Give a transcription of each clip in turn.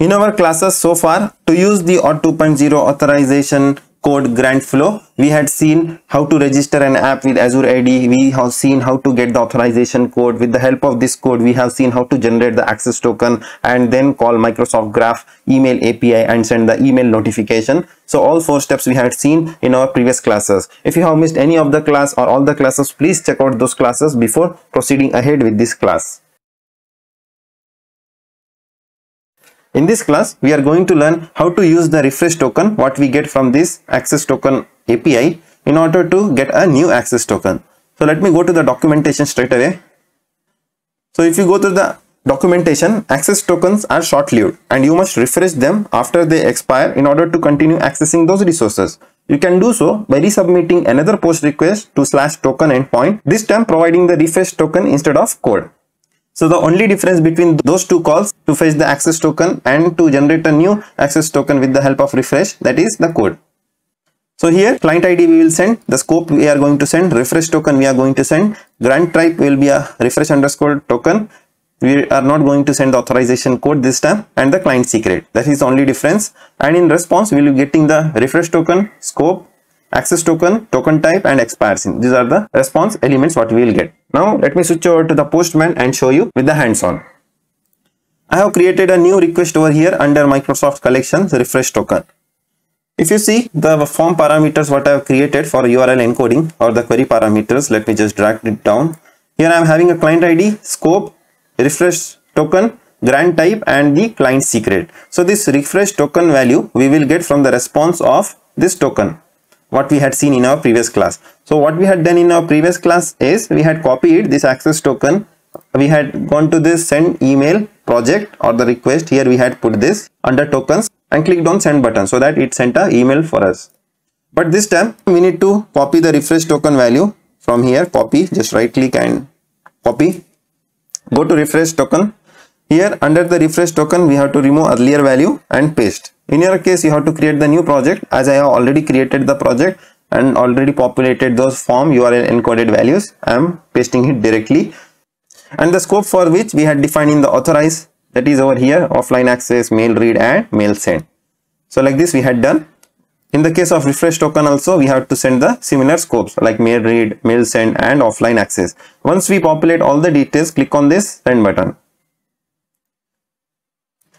In our classes so far, to use the OAuth 2.0 authorization code grant flow, we had seen how to register an app with Azure AD. We have seen how to get the authorization code. With the help of this code, we have seen how to generate the access token and then call Microsoft Graph email API and send the email notification. So all four steps we had seen in our previous classes. If you have missed any of the class or all the classes, please check out those classes before proceeding ahead with this class. In this class, we are going to learn how to use the refresh token, what we get from this access token API in order to get a new access token. So let me go to the documentation straight away. So if you go to the documentation, access tokens are short-lived and you must refresh them after they expire in order to continue accessing those resources. You can do so by resubmitting another post request to slash token endpoint, this time providing the refresh token instead of code. So the only difference between those two calls to fetch the access token and to generate a new access token with the help of refresh that is the code. So here client ID we will send, the scope we are going to send, refresh token we are going to send, grant type will be a refresh underscore token. We are not going to send the authorization code this time and the client secret. That is the only difference. And in response we will be getting the refresh token, scope, access token, token type and expires. These are the response elements what we will get. Now let me switch over to the postman and show you with the hands-on. I have created a new request over here under Microsoft Collections refresh token. If you see the form parameters what I have created for URL encoding or the query parameters, let me just drag it down. Here I am having a client ID, scope, refresh token, grant type and the client secret. So this refresh token value we will get from the response of this token what we had seen in our previous class. So what we had done in our previous class is we had copied this access token. We had gone to this send email project or the request. Here we had put this under tokens and clicked on send button so that it sent a email for us. But this time we need to copy the refresh token value from here. Copy, just right click and copy. Go to refresh token. Here under the refresh token we have to remove earlier value and paste. In your case you have to create the new project. As i have already created the project and already populated those form url encoded values i am pasting it directly. And the scope for which we had defined in the authorize that is over here offline access mail read and mail send. So like this we had done. In the case of refresh token also we have to send the similar scopes like mail read mail send and offline access. Once we populate all the details click on this send button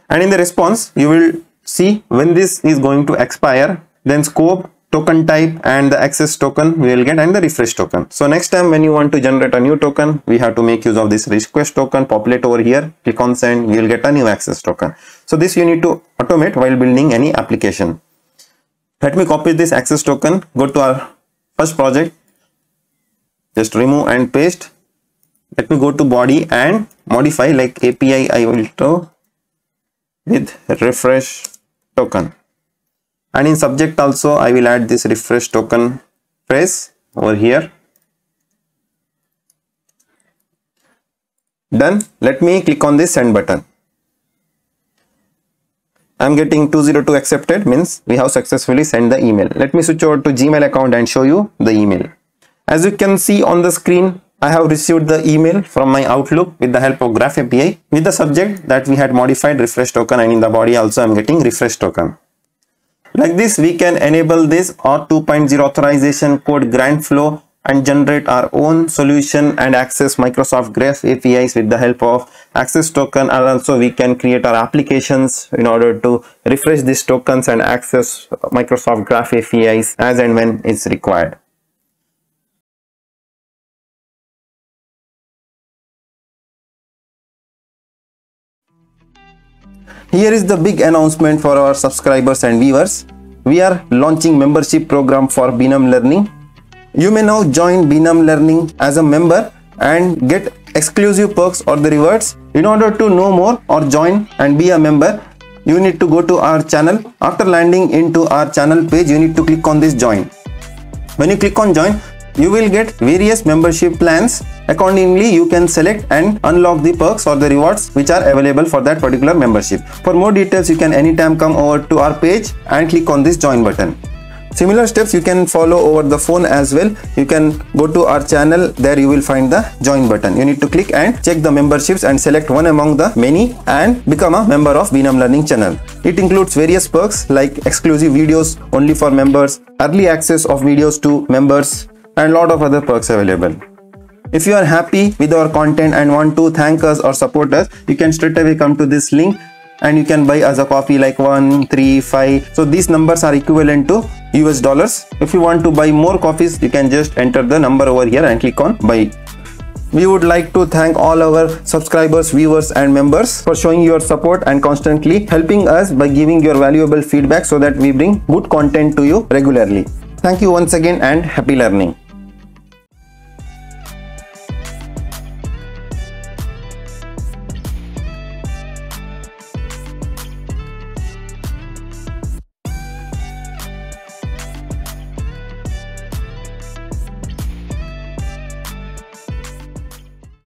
and in the response you will see when this is going to expire then scope token type and the access token we will get and the refresh token. So next time when you want to generate a new token we have to make use of this request token populate over here. Click on send we will get a new access token. So this you need to automate while building any application. Let me copy this access token go to our first project. Just remove and paste. Let me go to body and modify like api i will do with refresh token. And in subject also I will add this refresh token phrase over here. Done. Let me click on this send button. I'm getting 202 accepted means we have successfully sent the email. Let me switch over to gmail account and show you the email. As you can see on the screen I have received the email from my Outlook with the help of Graph API with the subject that we had modified refresh token and in the body also I'm getting refresh token. Like this, we can enable this OAuth 2.0 authorization code grant flow and generate our own solution and access Microsoft Graph APIs with the help of access token and also we can create our applications in order to refresh these tokens and access Microsoft Graph APIs as and when it's required. Here is the big announcement for our subscribers and viewers. We are launching membership program for Beenum Learning. You may now join Beenum Learning as a member and get exclusive perks or the rewards. In order to know more or join and be a member, you need to go to our channel. After landing into our channel page, you need to click on this join. When you click on join, you will get various membership plans accordingly you can select and unlock the perks or the rewards which are available for that particular membership for more details you can anytime come over to our page and click on this join button Similar steps you can follow over the phone as well. You can go to our channel. There you will find the join button. You need to click and check the memberships and select one among the many and become a member of Beenum Learning channel. It includes various perks like exclusive videos only for members, early access of videos to members and lot of other perks available. If you are happy with our content and want to thank us or support us, you can straight away come to this link and you can buy us a coffee like 1 3 5 so these numbers are equivalent to us dollars. If you want to buy more coffees you can just enter the number over here and click on buy. We would like to thank all our subscribers viewers and members for showing your support and constantly helping us by giving your valuable feedback so that we bring good content to you regularly. Thank you once again and happy learning